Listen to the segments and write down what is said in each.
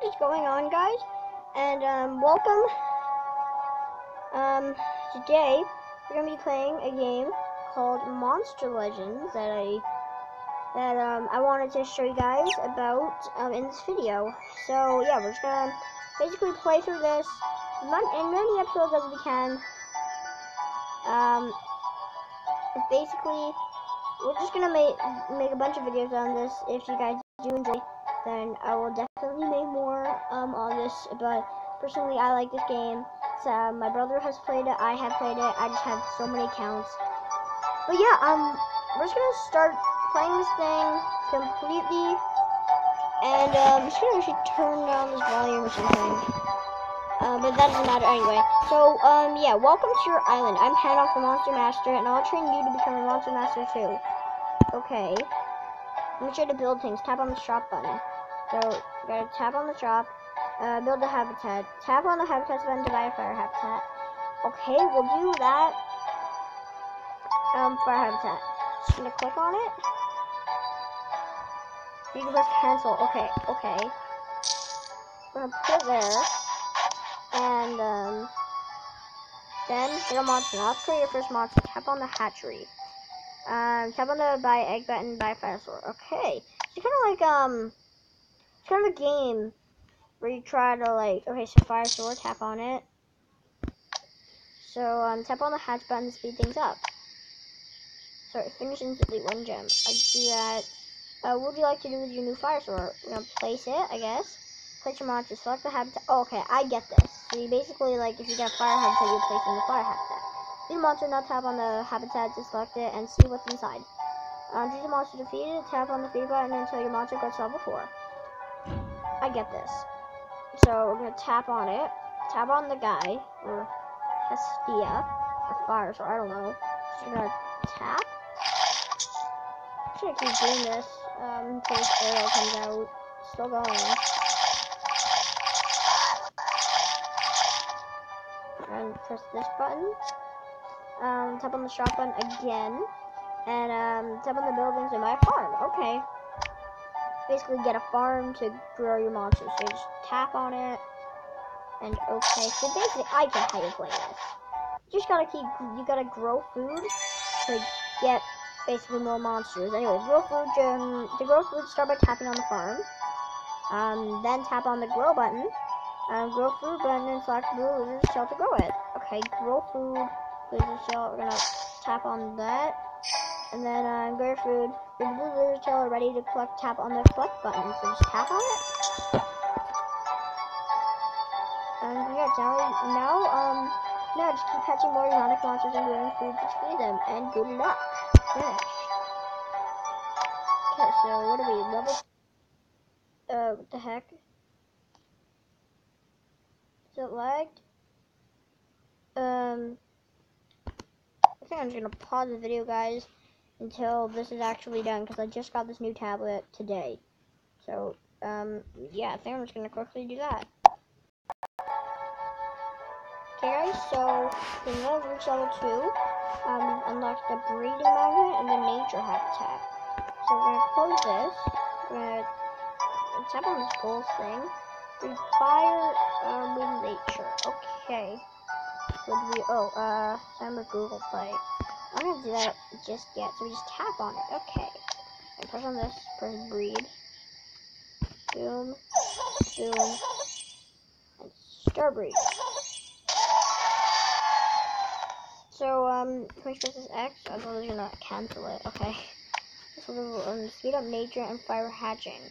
what is going on, guys? And um, welcome. Um, today we're gonna be playing a game called Monster Legends that I that um I wanted to show you guys about um, in this video. So yeah, we're just gonna basically play through this in many episodes as we can. Um, basically, we're just gonna make make a bunch of videos on this. If you guys do enjoy, then I will definitely make more um on this. But personally, I like this game. So, uh, my brother has played it. I have played it. I just have so many accounts. But yeah, um, we're just gonna start playing this thing completely. And um, I'm just gonna actually turn down this volume or something. Uh, but that doesn't matter anyway. So, um, yeah, welcome to your island. I'm Hanoff, the Monster Master, and I'll train you to become a Monster Master too. Okay. Make sure to build things. Tap on the shop button. So, gotta tap on the shop. Uh, build a habitat. Tap on the habitat button to buy a fire habitat. Okay, we'll do that. Um, fire habitat. Just gonna click on it. You can press cancel. Okay, okay. We're gonna put it there. And, um, then get a monster. Let's create your first monster. Tap on the hatchery. Um, tap on the buy egg button, buy Firesaur. Okay. It's kind of like, um, it's kind of a game where you try to, like, okay, so Firesaur, tap on it. So, um, tap on the hatch button to speed things up. Sorry, finish instantly one gem. I do that. Uh, what would you like to do with your new Firesaur? We're gonna place it, I guess. Place your monster, select the habitat. Oh, okay, I get this. So you basically, like, if you get a fire habitat, you place in the fire habitat. A monster, now tap on the habitat to select it and see what's inside. Um, choose a monster to feed it, tap on the feed button until your monster gets level 4. I get this. So we're gonna tap on it, tap on the guy, or Hestia, or fire, so I don't know. So we're gonna tap. I'm gonna keep doing this um, until this arrow comes out. Still going. and press this button. Um, tap on the shop button again. And um, tap on the buildings in my farm. Okay. Basically get a farm to grow your monsters. So you just tap on it. And okay. So basically I get how you play this. You just gotta keep you gotta grow food to get basically more monsters. Anyway, grow food um, to grow food start by tapping on the farm. Um, then tap on the grow button um, grow food button and select blue lizard shell to grow it. Okay, grow food, lizard shell. We're gonna tap on that. And then uh, grow food. Your blue lizard shell are ready to collect. Tap on the collect button. So just tap on it. And yeah, now, now, um, now just keep catching more exotic monsters and growing food to feed them. And good luck. Finish. Okay, so what are we? Level. Uh, what the heck? Is it lagged? Um, I think I'm just gonna pause the video, guys, until this is actually done, because I just got this new tablet today. So, um, yeah, I think I'm just gonna quickly do that. Okay, guys, so we now reach level 2. Um, unlock the breeding magnet and the nature habitat. So we're gonna close this. We're gonna tap on this gold thing. Fire um, with nature. Okay. Would we? Oh, uh, time with Google Play. I'm gonna do that just yet. So we just tap on it. Okay. And press on this. Press breed. Boom. Boom. And start breed. So um, press X. As long as you're not cancel it. Okay. So we'll um, speed up nature and fire hatching.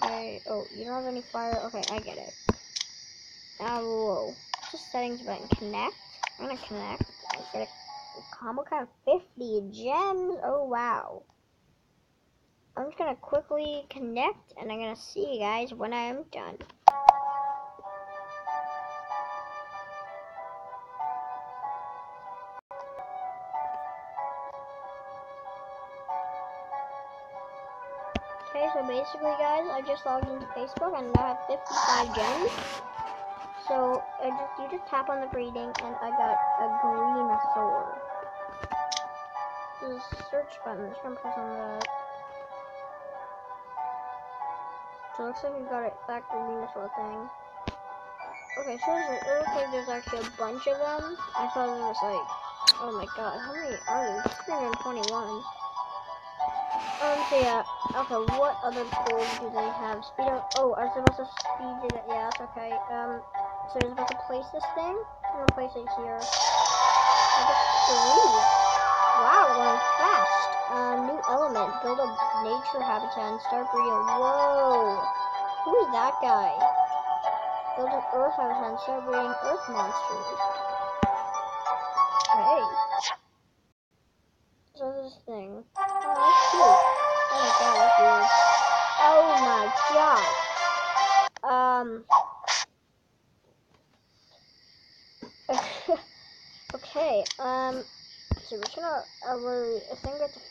I, oh, you don't have any fire? Okay, I get it. Now, whoa. Just settings button. Connect. I'm gonna connect. I get a combo card 50 gems. Oh, wow. I'm just gonna quickly connect, and I'm gonna see you guys when I am done. Okay, so basically, guys, I just logged into Facebook and I have 55 gems. So I just you just tap on the breeding, and I got a green is search button. Just gonna press on the. So it looks like we got it back to Venusaur thing. Okay, so it looks like there's actually a bunch of them. I thought there was like, oh my god, how many are there? 321. Um, so yeah, okay, what other tools do they have? Speed up, oh, are they supposed to speed it? Yeah, that's okay. Um, so you're supposed to place this thing. I'm gonna place it here. Three. Wow, going fast. Um, new element. Build a nature habitat and start breeding. Whoa. Who is that guy? Build an earth habitat and start breeding earth monsters. Hey.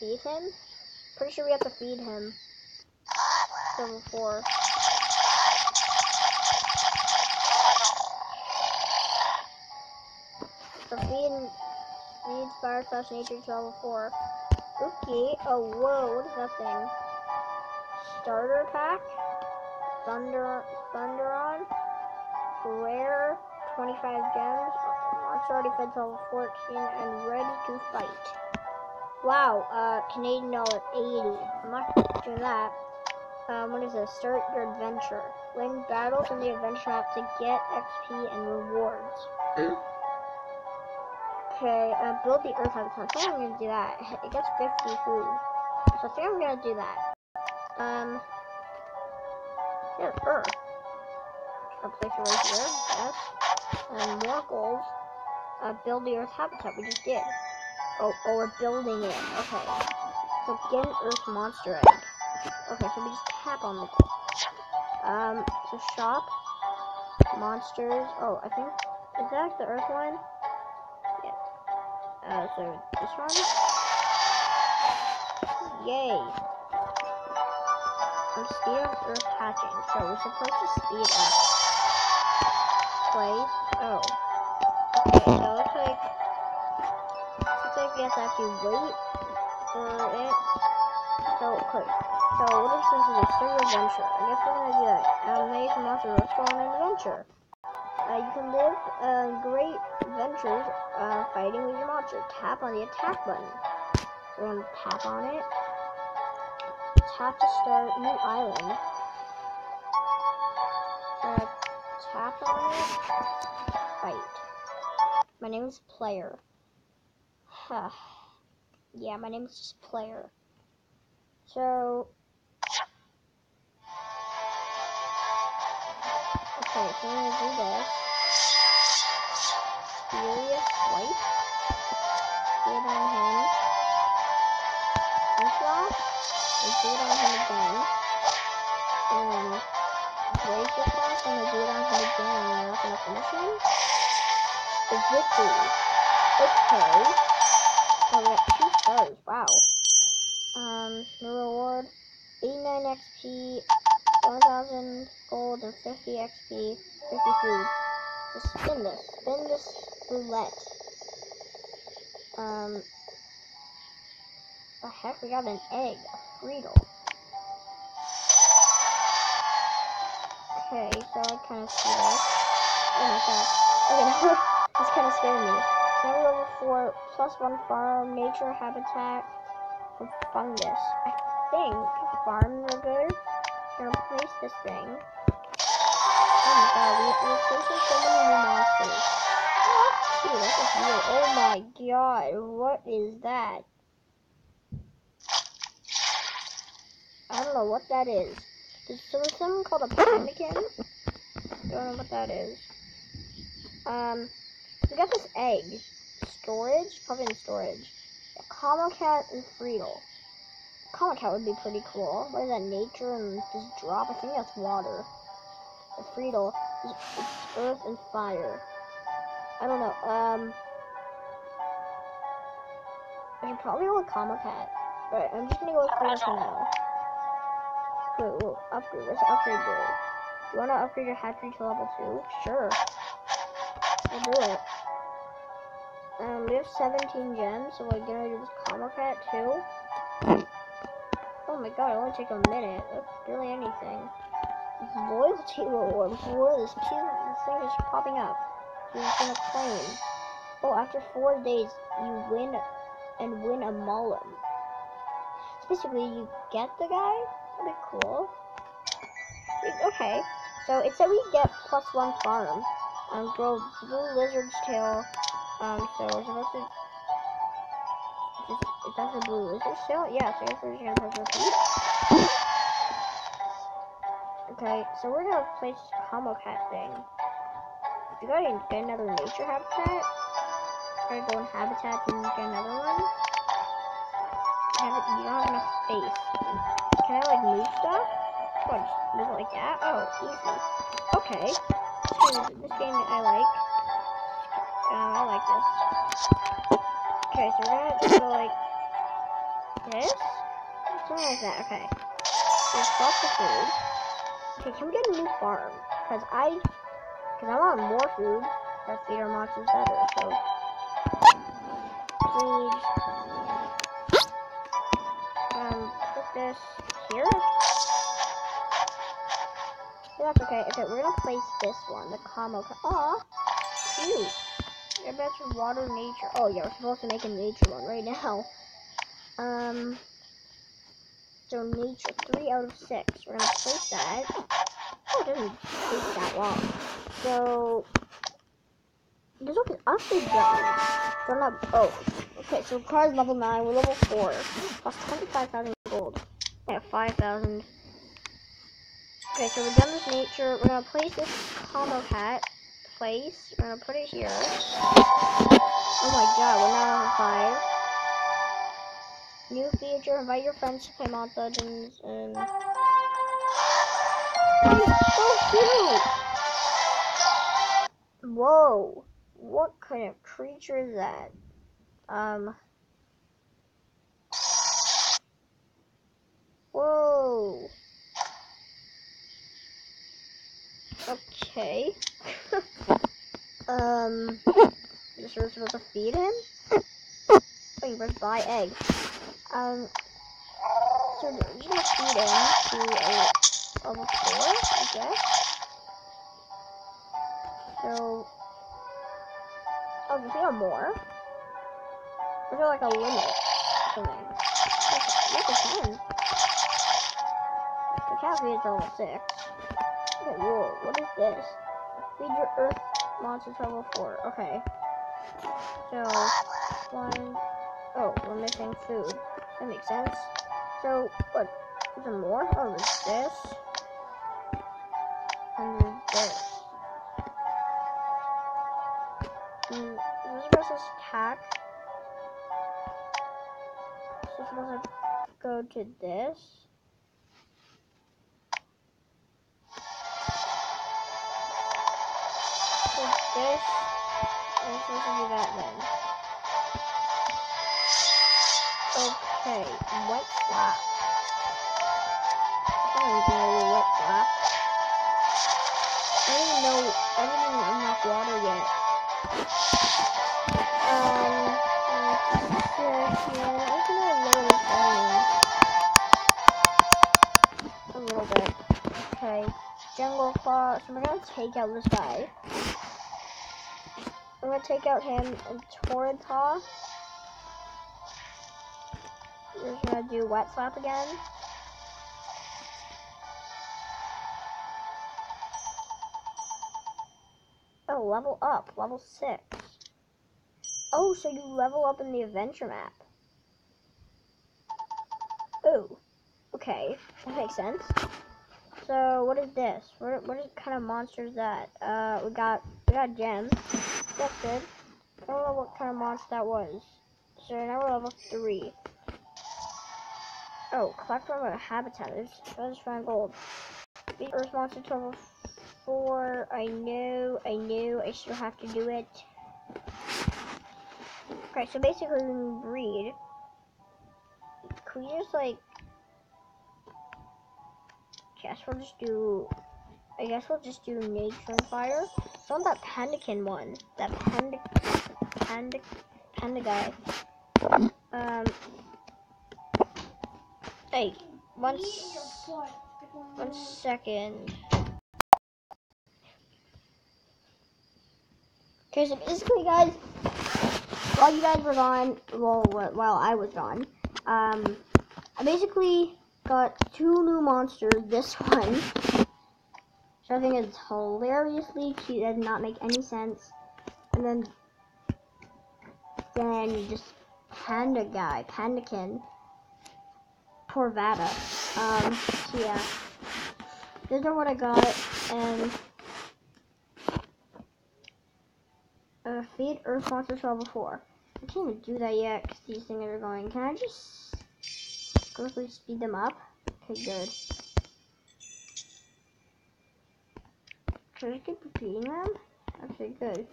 Feed him. Pretty sure we have to feed him. Level 4. So feed, feed fire slash nature to level 4. Okay, oh whoa, what is that thing? Starter pack? Thunder, Thunderon? Rare? 25 gems. It's already fed level 14 and ready to fight. Wow, uh, Canadian dollar 80. I'm not doing that. Um, what is this? Start your adventure. Win battles in the adventure map to get XP and rewards. okay, uh, build the earth habitat. I think I'm gonna do that. It gets 50 food. So I think I'm gonna do that. Um, yeah, earth. I'll place it right here. Yes. And more goals. Uh, build the earth habitat. We just did. Oh, oh, we're building it. Okay. So get an earth monster egg. Okay, so we just tap on the Um, so shop. Monsters. Oh, I think, is that the earth one? Yeah. Uh, so this one? Yay. I'm speed of earth hatching, so we're supposed to speed up. Place. Oh. Like we have to wait for it. So, okay. So, what is this? Is a adventure. I guess we're gonna do that. Some monster. Let's go on an adventure. Uh, you can live uh, great adventures uh, fighting with your monster. Tap on the attack button. We're gonna tap on it. Tap to start new island. Uh, tap on it. Fight. My name is Player. Huh. Yeah, my name is just Player. So, okay, so I'm gonna do this. Furious Swipe. Get on him. Deflash. And do it on him again. And the flash and I do it on him again I'm not gonna finish him. The victory. Okay. Oh, got two stars. Wow. Um, reward 89 XP, 1000 gold, and 50 XP, 50 food. Just spin this. Spin this roulette. Um, the heck? We got an egg. A Friedel. Okay, so I kind of see this. Oh my god. Okay, now this kind of scared me. Level 4, plus 1 farm, nature, habitat, and fungus. I think farms are good. I'm gonna place this thing. Oh my god, we, we're placing so many new monsters. Oh, Dude, that's just. Oh my god, what is that? I don't know what that is. There's something called a pemmican. Don't know what that is. Um, we got this egg. Storage? Probably in storage. A Cat and Friedel. Cat would be pretty cool. What is that, nature and just drop? I think that's water. The Friedel is earth and fire. I don't know. Um, I should probably go with Cat. Right, I'm just gonna go with Friedel for now. Wait, whoa, upgrade. The upgrade do? You wanna upgrade your hatchery to level 2? Sure. I'll do it. Um, we have 17 gems, so we're gonna do this Combo Cat too. Oh my god, it only take a minute. That's barely anything. loyalty reward. Is this? This thing is popping up. You're gonna claim. Oh, after four days, you win and win a Mullen. So basically, you get the guy. That'd be cool. Okay, so it said we get plus one farm. Um, grow blue lizard's tail. Um, so we're supposed to. Just, is that the blue lizard's tail? Yeah, so we're just gonna press repeat. Okay, so we're gonna place combo cat thing. You gotta get another nature habitat. Gotta go in habitat and get another one. You, have, you don't have enough space. Can I like move stuff? Oh, just move it like that? Oh, easy. Okay. This, game I like. Um, I like this. Okay, so we're gonna go like this? Something like that, okay. Lots of food. Okay, can we get a new farm? Because I, because I want more food that feed our monsters better, so. Please. Um, put this here. Yeah, that's okay. Okay, we're gonna place this one, the combo. Aw, cute. Bet you water nature. Oh yeah, we're supposed to make a nature one right now. Um. So nature, three out of six. We're gonna place that. Oh, it doesn't take that long. So there's okay. Honestly, done. We're not. Oh, okay. So car's level nine. We're level four. Plus twenty-five thousand gold. Yeah, five thousand. Okay, so we're done with nature. We're gonna place this combo hat. Place. We're gonna put it here. Oh my god, we're now level five. New feature, invite your friends to play Mod Legends and so cute! Whoa! What kind of creature is that? Um Whoa! Okay. um this was supposed to feed him? Oh, you press buy egg. Um, so we're just gonna feed him to a level 4, I guess. So, oh, we him more? Is there like a limit something? Yes, it can. The cat feeds to level 6. Okay, whoa, what is this? Feed your earth monster to level 4. Okay. So, one, oh, we're missing food. That makes sense. So, what? Is there more? Oh, there's this. And there's this. Mm, and this versus attack. So supposed to go to this. And it's supposed to do that then. Okay, wet slap. I don't know. I don't even know, I didn't even unlock water yet. Um, here, here, I'm gonna lower volume. A little bit. Okay, jungle claw, so we're gonna take out this guy. I'm gonna take out him and paw. We're gonna do wet slap again. Oh, level up, level six. Oh, so you level up in the adventure map. Oh, okay, that makes sense. So, what is this? What, what kind of monster is that? Uh, we got, we got gems. That's good. I don't know what kind of monster that was. So now we're level three. Oh, collect from a habitat. I just found gold. Beat Earth Monster to level 4. I knew, I knew, I still have to do it. Okay, so basically we can breed. Could we just like... Guess we'll just do... I guess we'll just do nature and fire. It's on that pandakin one. That panda... Panda... Panda guy. Um... Hey, once. One second. Okay, so basically, guys, while you guys were gone, well, while I was gone, um, I basically got two new monsters. This one, I think is hilariously cute, does not make any sense. And then, then just Panda Guy, Pandakin, Torvada. Um, so yeah, these are what I got, and uh, feed Earth Monster level 4. I can't even do that yet because these things are going. Can I just quickly speed them up? Okay, good. I keep repeating them? Okay, good.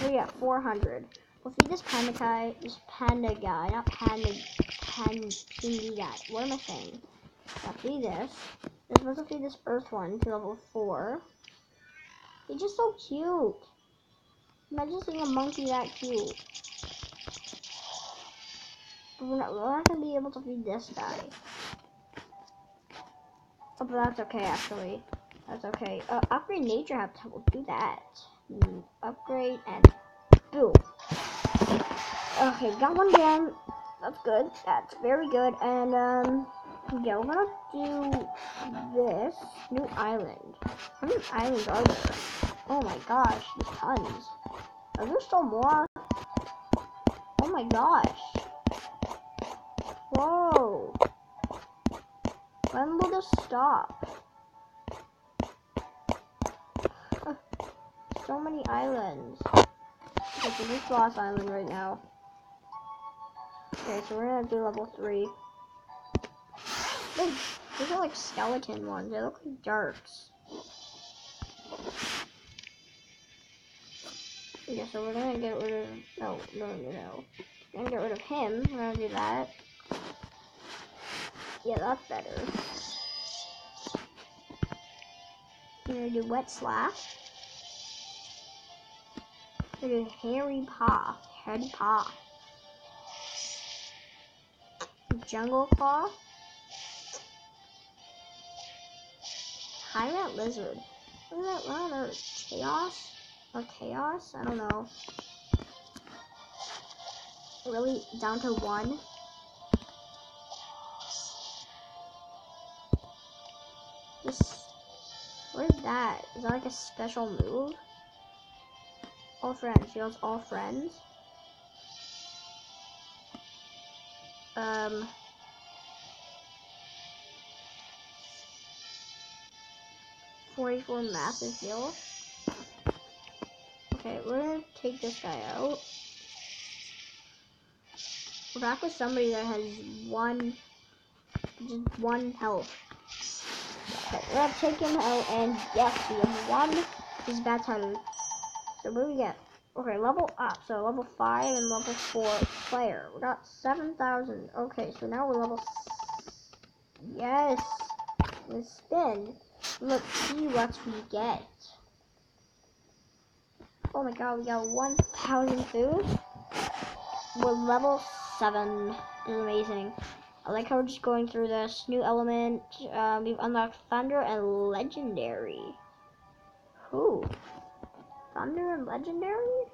So yeah, 400. We'll feed this panda guy, this panda guy, not panda, panda, panda guy. What am I saying? I'll feed this. We're supposed to feed this earth one to level 4. He's just so cute. Imagine seeing a monkey that cute. But we're not, we're not gonna be able to feed this guy. Oh, but that's okay, actually. That's okay. Uh, upgrade nature habitat. We'll do that. Mm, upgrade and boom. Okay, got one gem. That's good. That's very good. And um, yeah, we're gonna do this new island. How many islands are there? Oh my gosh, there's tons. Are there still more? Oh my gosh. Whoa. When will this stop? So many islands. Okay, so this Lost Island right now. Okay, so we're gonna do level 3. these are like skeleton ones. They look like darks. Yeah, so we're gonna get rid of, no, no, no, no. We're gonna get rid of him, we're gonna do that. Yeah, that's better. We're gonna do wet slash. Gonna do hairy paw, hairy paw. Jungle claw. Tyrant lizard. What is that? What on? Chaos? or chaos. I don't know. Really down to one. This, what is that? Is that like a special move? All friends. She has all friends. Um. Forty-four massive heal. Okay, we're gonna take this guy out. We're back with somebody that has one, just one health. Okay, we're gonna take him out, and yes, we have one. This bad time. So what do we get? Okay, level up. So level five and level four player. We got seven thousand. Okay, so now we're level. Yes. Let's spin. Let's see what we get. Oh my god, we got 1,000 food. We're level 7. It's amazing. I like how we're just going through this new element. Um, we've unlocked Thunder and Legendary. Who? Thunder and Legendary?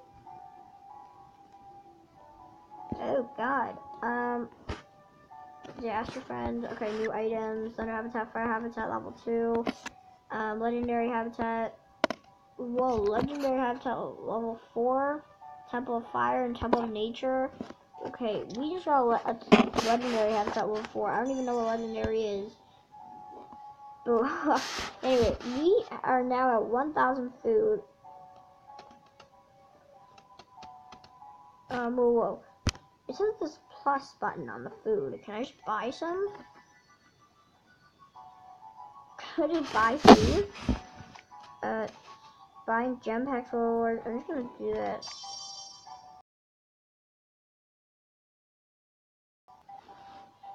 Oh god. Um, your friends. Okay, new items. Thunder Habitat, Fire Habitat, level 2. Um, Legendary Habitat, Whoa, Legendary Habitat level 4, Temple of Fire, and Temple of Nature. Okay, we just got a, a Legendary Habitat level 4. I don't even know what Legendary is. But anyway, we are now at 1,000 food. Um, whoa, whoa. It says this plus button on the food. Can I just buy some? Could I buy food? Uh, buying gem packs for rewards. I'm just gonna do that.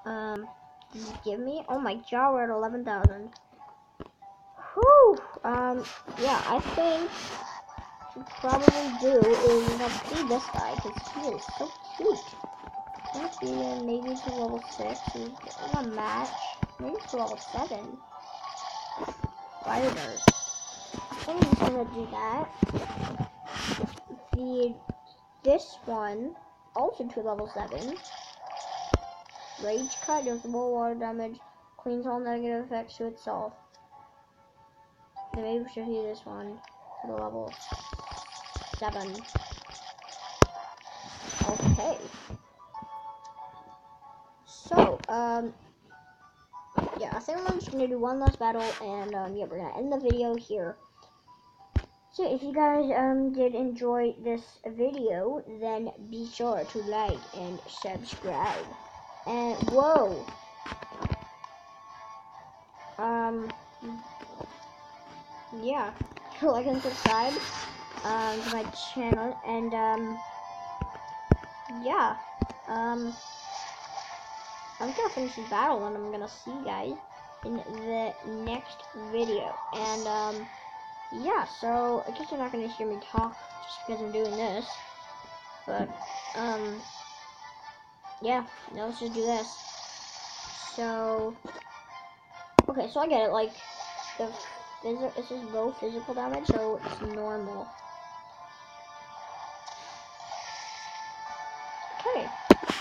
Um, give me? Oh my god, we're at 11,000. Whew! Um, yeah, I think probably do is not feed this guy because he is so cute. Let's see, uh, maybe to level 6 and a match. Maybe to level 7. fire dart. I'm just gonna do that. The this one also to level seven. Rage cut deals more water damage, cleans all negative effects to itself. Then maybe we should do this one to the level seven. Okay. So, um, yeah, I think I'm just gonna do one last battle, and um, yeah, we're gonna end the video here. So if you guys um did enjoy this video, then be sure to like and subscribe. And whoa, um, yeah, like and subscribe to my channel, and um, yeah, um. I'm gonna finish this battle and I'm gonna see you guys in the next video. And um yeah, so I guess you're not gonna hear me talk just because I'm doing this. But um yeah, now let's just do this. So okay, so I get it, like the this is low physical damage, so it's normal.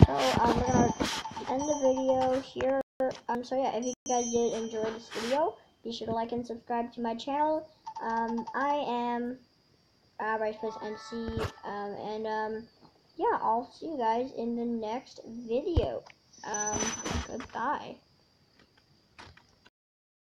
So we're gonna end the video here. Um, so yeah, if you guys did enjoy this video, be sure to like and subscribe to my channel. Um, I am uh, Bryce MC, um, and um, yeah, I'll see you guys in the next video. Um, goodbye.